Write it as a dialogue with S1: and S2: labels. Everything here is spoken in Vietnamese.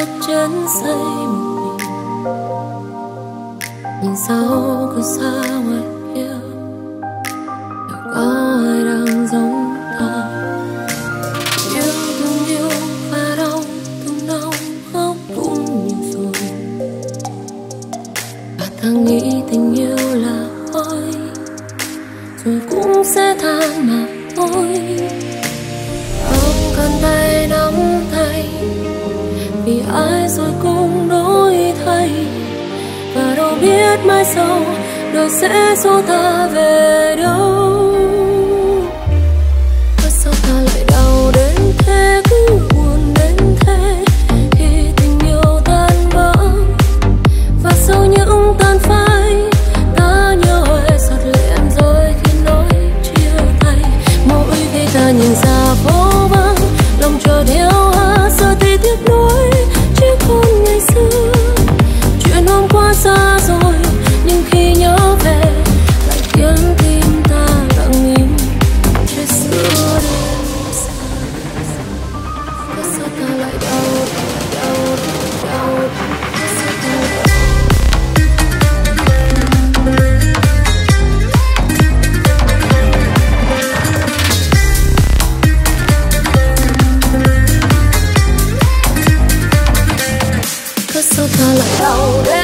S1: bước chân xây một mình. Nhìn sao cứ xa ngoài kia đâu có ai đang giống ta. Yêu thương yêu và đau thương đau, khóc cũng nhìn rồi. Và ta nghĩ tình yêu là khói, rồi cũng sẽ tan mà thôi. biết mai sau đời sẽ xô ta về đâu. Và sao ta lại đau đến thế, cứ buồn đến thế? Khi tình yêu tan vỡ, và sau những tan phai, ta nhớ hơi giọt lệ em rồi khi nói chia tay. Mỗi khi ta nhìn ra loaded